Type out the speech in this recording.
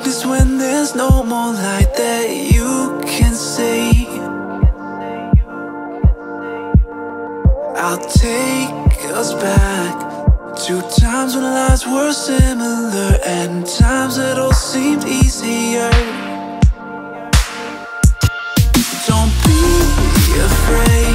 darkness when there's no more light that you can see. I'll take us back to times when lives were similar And times that all seemed easier. Don't be afraid.